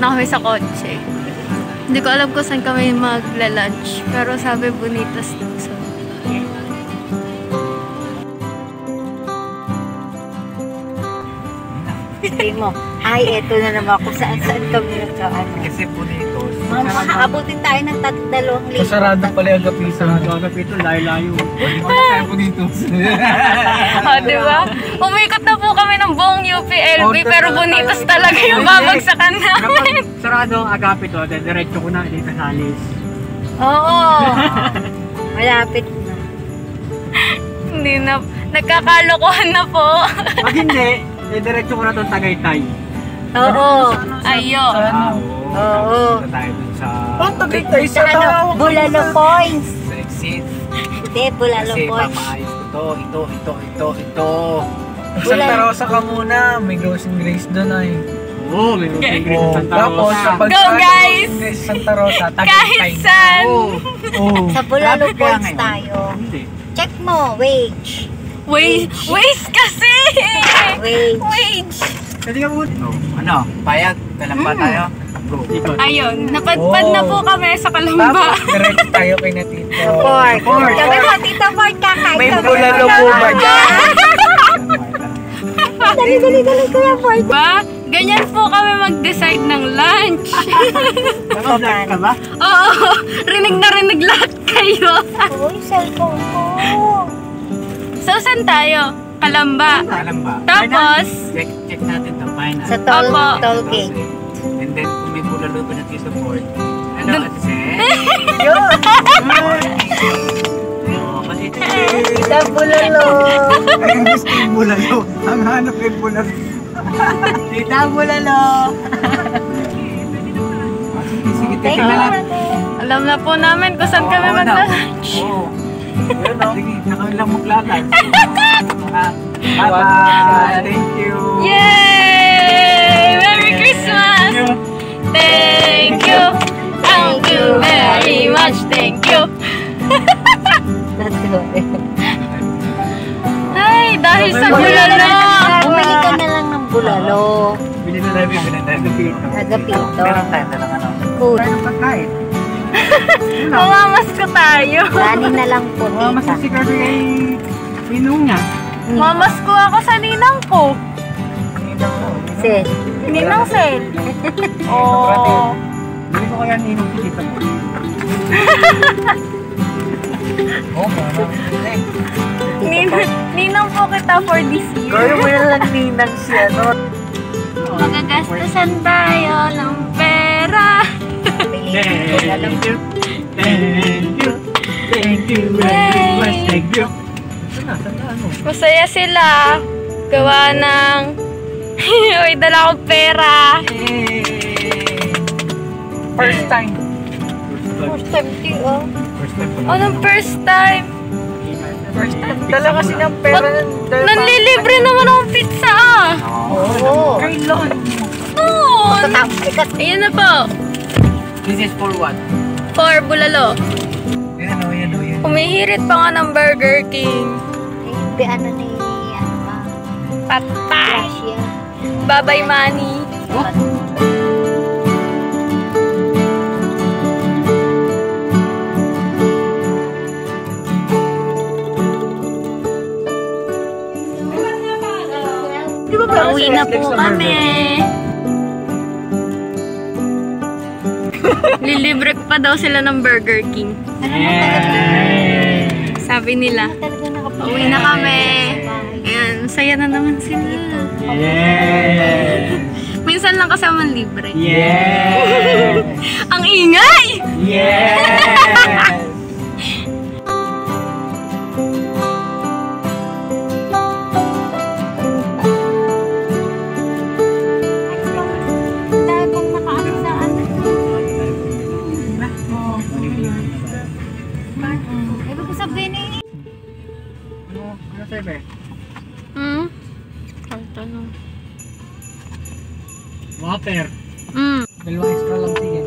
na kami sa kotse. Hindi ko alam kung saan kami magla-lunch. Pero sabi bonitas. So, Hindi mo. Ay, eto na naman kung saan saan kami nagkaan. Kasi bonitos. Mga makaabutin tayo ng tat dalawang libo. Kasarado pala yung agapito. Sarado agapito, layo-layo. Hindi mo na tayo bonitos. oh, di ba? Umikot na po kami ng buong UPLB, Oh, pero tas- bonitas talaga yung babagsakan namin. Kapag sarado ang agapito, diretso ko na dito sa alis. Oo. Malapit na. Hindi na, nagkakalokohan na po. Pag hindi, eh, diretso ko na itong Tagaytay. Oo. Ayo. Ah, Oo. Ang Tagaytay Sa ano, Bulalo Points. Sa exit. Hindi, Bulalo Kasi Points. papaayos ko to, ito, ito, ito, ito. Santa Rosa ka muna. May and Grace doon ay. Oo, may mga green Oh, sa Santa tapos Rosa. sa pag Go, guys! Sa Santa Rosa, Kahit saan. Oo. Oo. Sa Bulalo ngayon? tayo. Check mo, wage. Wage, wage kasi! Wage. Wage! Kasi ka po. No. Ano? Payag? Kalamba tayo? Go. Ikot. Ayun, napadpad na po kami sa Kalamba. Tapos direct tayo kay na Tito. Ford. Ford. Sabi mo, Tita Ford, kakain May kami. bulalo po ba dyan? Dali, dali, dali, Kuya Ford. Ba? Ganyan po kami mag-decide ng lunch. Nakablock ka ba? Oo, rinig na rinig lahat kayo. Uy, cellphone ko. so, saan tayo? Kalamba. Kalamba. Tapos, Check, check natin to. Finance. Sa toll, Opo. toll gate. And then, kung may bulalo pa natin sa board. Ano, Dun- Ate Sen? Yun! Tita Bulalo. Ang gusto yung bulalo. Ang hanap yung bulalo. Tita bulalo! sige, you. natin. alam na po namin kung saan kami magla-lunch. Oo. Oh. Sige, lang maglalay. Ah, Bye-bye! Thank you! Yay! Merry Christmas! Thank you! Thank you very much! Thank you! Agapito. Agapito. Meron tayo na lang ano. Food. Tayo pagkain. Mamamas ko tayo. Lani na lang po, Oh, tita. masasika rin ay inunga. Mamas ko ako sa ninang ko. Sis. Ninang Sel. Oh. Hindi ko kaya ninong kita mo. Oo, parang. Ninang, ninang po kita for this year. Kaya mo yan lang ninang siya, no? Magagastusan tayo ng pera. Thank you. Thank you. Thank you very much. Thank you. Masaya sila. Gawa ng... Uy, dala akong pera. First time. First time to, oh. First time. Anong first time? First time. Dala kasi ng pera Nanlilibre naman akong pizza ah. Oo. Kailan? Oo. Tatapos ka. Ayan na po. This is for what? For bulalo. Yan o, yan o, yan. Humihirit pa nga ng Burger King. Ay, ano ni, ano ba? Patay. Russia. Babay money. Di ba parang Pauwi sa na Netflix po na kami. Lilibre pa daw sila ng Burger King. Yay! Sabi nila. Pauwi na kami. Ayan, saya na naman sila. Yay! Minsan lang kasama libre. Yay! Ang ingay! Yes! Eh. Ano, ano sabi? Tanong. Water. Mm. Dalawang extra lang sige.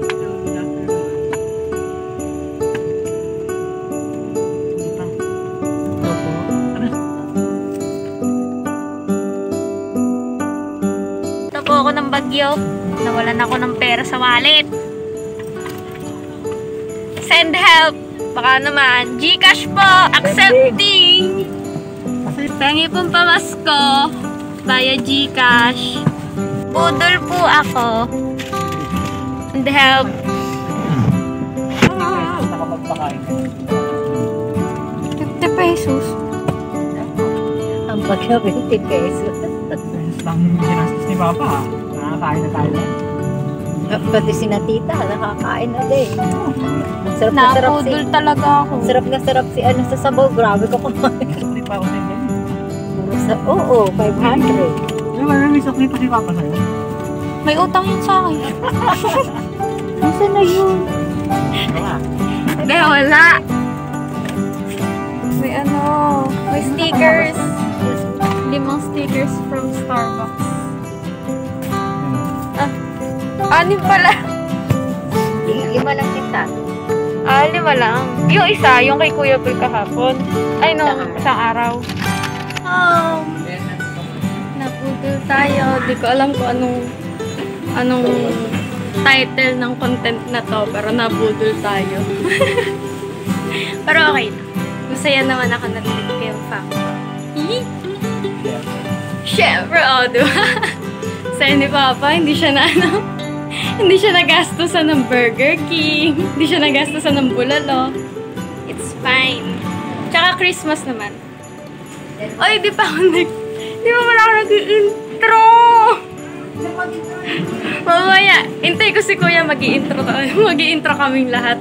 Ako ng bagyo. Nawalan ako ng pera sa wallet. Send help! Baka naman. Gcash po! Accepting! Pengi pong pamasko. Via Gcash. Budol po ako. Send help. Basta ka magpakain. 50 pesos. Ang bagyo 20 pesos. Lang ginastos ni Papa. ha? Nakakain na tayo. Pati si na tita, nakakain na din. Sarap na sarap si... Talaga ako. Sarap na sarap si ano sa sabaw. Grabe ko kumain. Hindi pa ako sa... Oo, 500. Ano ba, may sukli pa si Papa sa'yo? May utang yun sa akin. Nasaan na yun? Wala. Hindi, wala. May ano, may stickers. Limang stickers from Starbucks. Ah, anim pala. Lima lang kita. Ah, lima lang. Yung isa, yung kay Kuya Paul kahapon. Ay, no, isang araw. Um, napudol tayo. Di ko alam kung anong anong title ng content na to, pero nabudol tayo. pero okay na. Masaya naman ako na trip kayong factor. Yee! Siyempre, oh, di ba? Sa'yo ni Papa, hindi siya na ano, hindi siya nagastusan ng Burger King, hindi siya nagastusan ng bulalo. It's fine. Tsaka Christmas naman. Oy, di pa ako nag... Di pa pala ako nag-intro! Mamaya, intay ko si Kuya mag-i-intro. Mag-i-intro kaming lahat.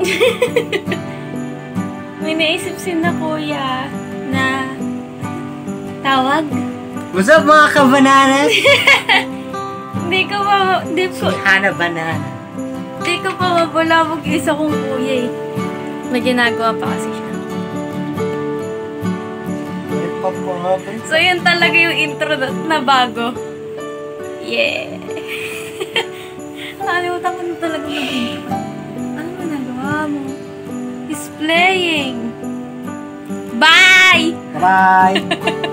May naisip si na Kuya na tawag. What's up mga kabananas? Hindi ko pa, hindi ko, Hana banana. hindi ko pa mabulabog isa kong kuya eh. May ginagawa pa kasi siya. So, yun talaga yung intro na, na bago. Yeah! Nakalimutan ko na talaga mag-intro. Ano mo nagawa mo? He's playing! Bye! Bye!